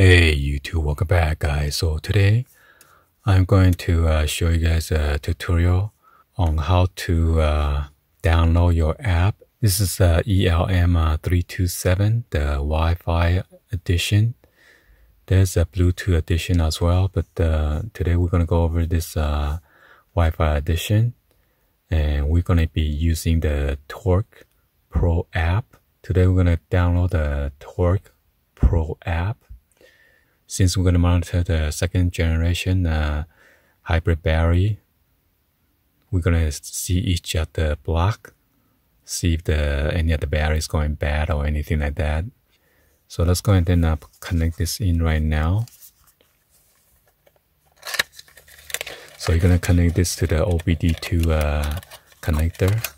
Hey YouTube, welcome back guys. So today I'm going to uh, show you guys a tutorial on how to uh, download your app. This is uh, ELM327, the Wi-Fi edition. There's a Bluetooth edition as well, but uh, today we're going to go over this uh, Wi-Fi edition. And we're going to be using the Torque Pro app. Today we're going to download the Torque Pro app since we're going to monitor the second generation uh, hybrid battery, we're going to see each of the block, see if the any of the battery is going bad or anything like that. So let's go ahead and uh, connect this in right now. So you're going to connect this to the OBD2 uh, connector.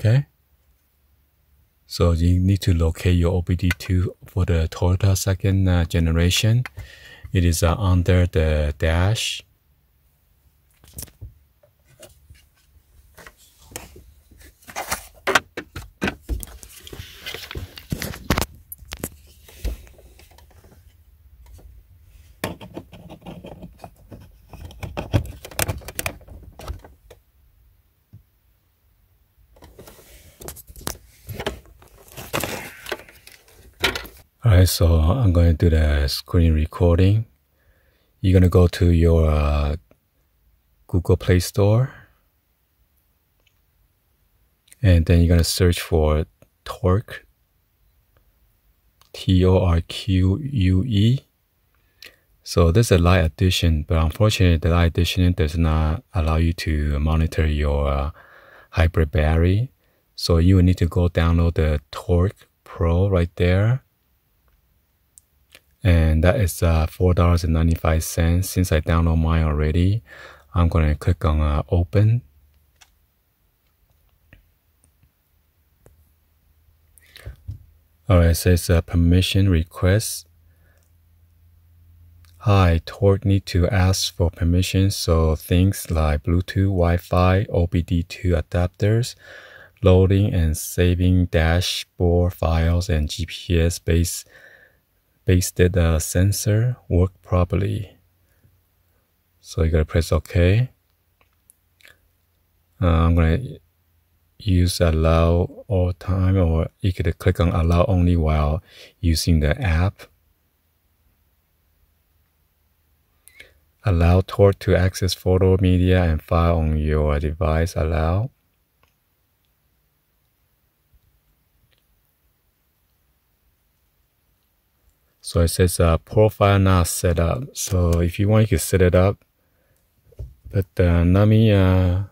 Okay. So you need to locate your OBD2 for the Toyota second uh, generation. It is uh, under the dash Alright, so I'm going to do the screen recording. You're going to go to your uh, Google Play Store. And then you're going to search for Torque. T O R Q U E. So this is a Lite edition, but unfortunately, the Lite edition does not allow you to monitor your uh, hybrid battery. So you will need to go download the Torque Pro right there and that is uh, $4.95 since I download mine already I'm gonna click on uh, open. Alright, it says uh, permission request. Hi, Torque need to ask for permission. So things like Bluetooth, Wi-Fi, OBD2 adapters, loading and saving dashboard files and GPS base data sensor work properly. So you gotta press OK. Uh, I'm gonna use allow all time or you could click on allow only while using the app. Allow Torque to access photo, media, and file on your device. Allow. So it says uh, profile not set up. So if you want, you can set it up. But uh, let me uh,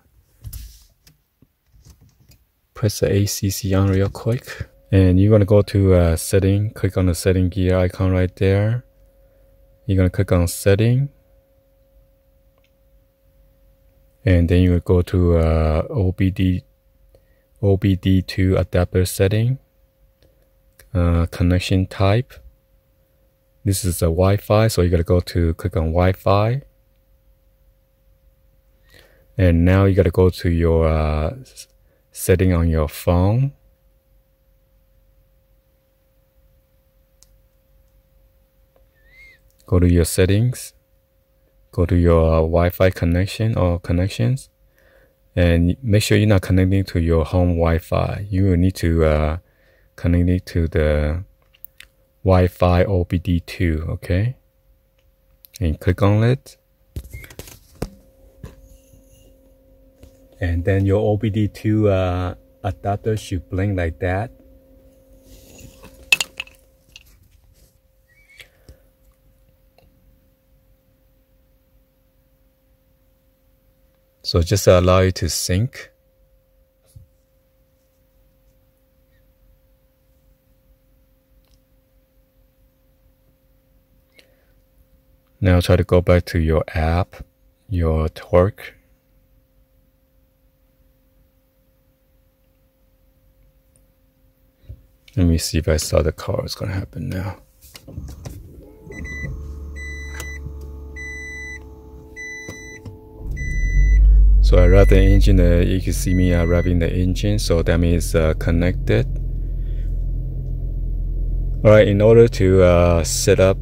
press the ACC on real quick. And you're going to go to uh, setting, click on the setting gear icon right there. You're going to click on setting. And then you go to uh, OBD, OBD2 adapter setting, uh, connection type this is a Wi-Fi, so you gotta go to click on Wi-Fi. And now you gotta go to your uh, setting on your phone. Go to your settings. Go to your uh, Wi-Fi connection or connections. And make sure you're not connecting to your home Wi-Fi. You will need to uh, connect it to the Wi-Fi OBD2, okay? And click on it. And then your OBD2 uh, adapter should blink like that. So just allow it to sync. Now try to go back to your app, your Torque. Let me see if I saw the car. What's going to happen now. So I wrap the engine, uh, you can see me uh, wrapping the engine, so that means uh, connected. Alright, in order to uh, set up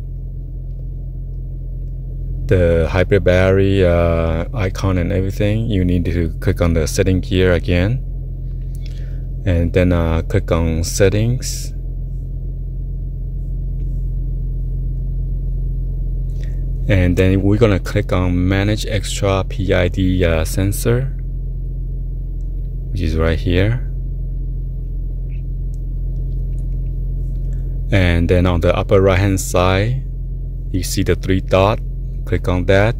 the hybrid battery uh, icon and everything, you need to click on the setting gear again. And then uh, click on settings. And then we're gonna click on manage extra PID uh, sensor which is right here. And then on the upper right hand side you see the three dot click on that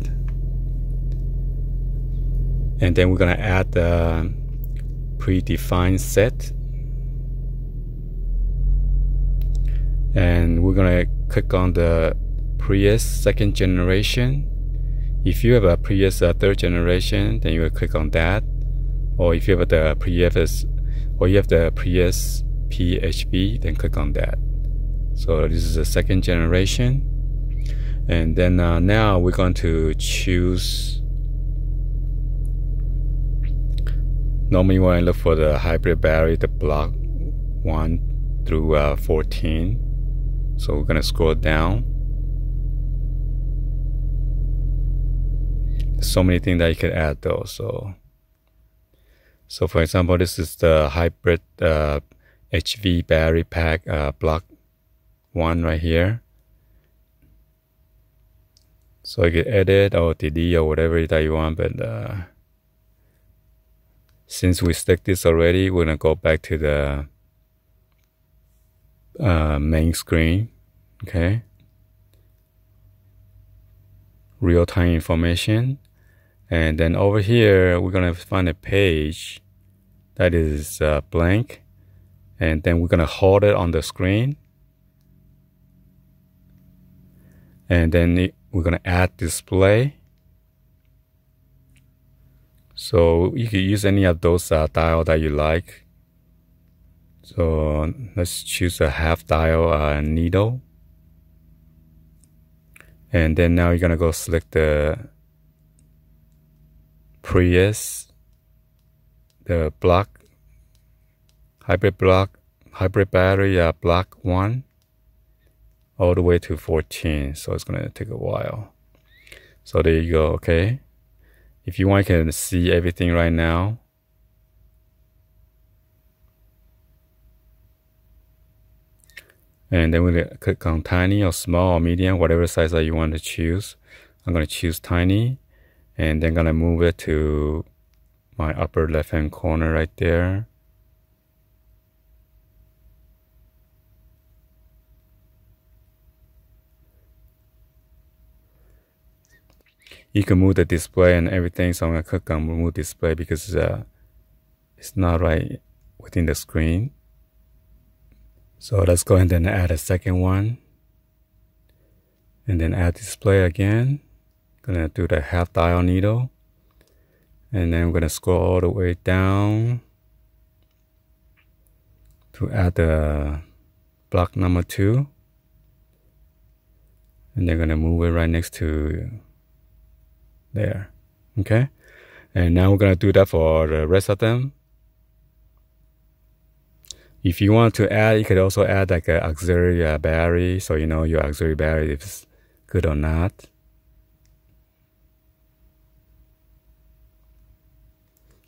and then we're gonna add the predefined set and we're gonna click on the Prius second generation. If you have a Prius uh, third generation, then you will click on that. Or if you have the Prius, or you have the Prius PHV, then click on that. So this is the second generation. And then uh, now we're going to choose. Normally, when I look for the hybrid battery, the block one through uh, 14. So we're going to scroll down so many things that you can add though. So, so for example, this is the hybrid uh, HV battery pack uh, block one right here. So you can edit or delete or whatever that you want, but uh, since we stick this already, we're gonna go back to the uh, main screen. Okay. Real time information. And then over here, we're to find a page that is uh, blank. And then we're to hold it on the screen. And then it, we're going to add display. So you can use any of those uh, dial that you like. So let's choose a half dial uh, needle. And then now you're going to go select the Prius, the block, hybrid block, hybrid battery uh, block 1 all the way to 14 so it's gonna take a while. So there you go okay? If you want you can see everything right now. And then we click on tiny or small or medium whatever size that you want to choose. I'm going to choose tiny and then gonna move it to my upper left hand corner right there you can move the display and everything so I'm gonna click on move display because uh, it's not right within the screen. So let's go ahead and add a second one. And then add display again. Gonna do the half dial needle. And then I'm gonna scroll all the way down to add the block number two. And then gonna move it right next to there. Okay? And now we're gonna do that for the rest of them. If you want to add you could also add like an auxiliary uh, battery so you know your auxiliary battery is good or not.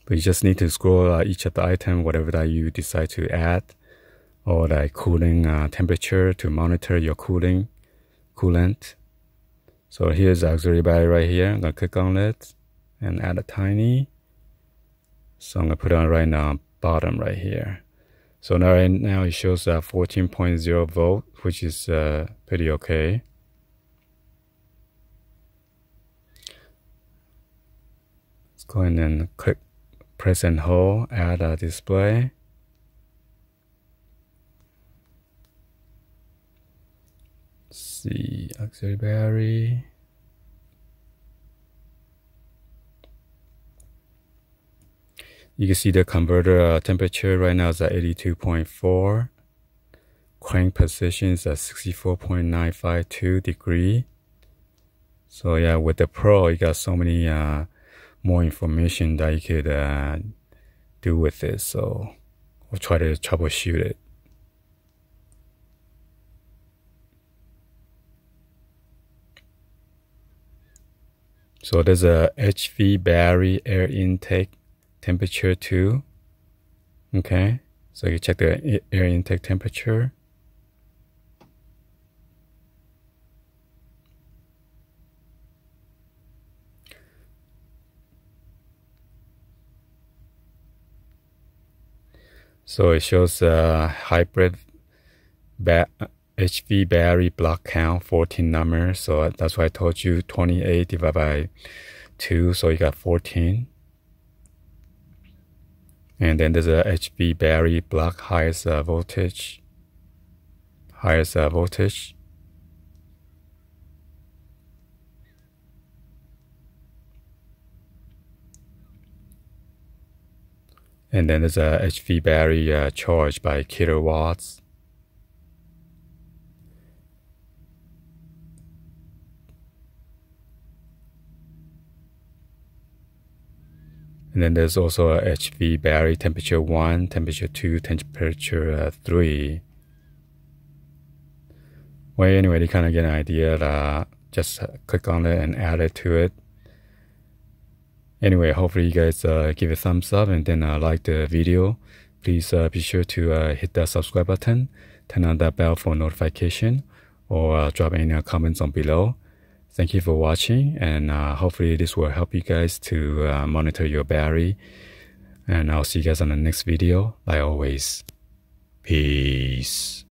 But you just need to scroll uh, each of the item, whatever that you decide to add, or like cooling uh, temperature to monitor your cooling coolant. So here's the auxiliary battery right here. I'm gonna click on it and add a tiny. So I'm gonna put it on right now bottom right here. So now right now it shows uh, 14.0 volt, which is uh, pretty okay. Let's go ahead and click press and hold, add a display. See, auxiliary battery. You can see the converter uh, temperature right now is at 82.4. crank position is at 64.952 degree. So yeah, with the Pro, you got so many uh, more information that you could uh, do with it. So we'll try to troubleshoot it. So there's a HV battery air intake temperature too. Okay, so you check the air intake temperature. So it shows a hybrid ba HV battery block count 14 numbers. So that's why I told you 28 divided by 2. So you got 14. And then there's a HV battery block highest uh, voltage. Highest uh, voltage. And then there's a HV battery uh, charge by kilowatts. And then there's also a HV battery temperature 1, temperature 2, temperature uh, 3. Well, anyway, you kind of get an idea that just click on it and add it to it. Anyway, hopefully you guys uh, give a thumbs up and then uh, like the video. Please uh, be sure to uh, hit that subscribe button, turn on that bell for notification, or uh, drop any comments on below. Thank you for watching, and uh, hopefully this will help you guys to uh, monitor your battery. And I'll see you guys on the next video, like always. Peace.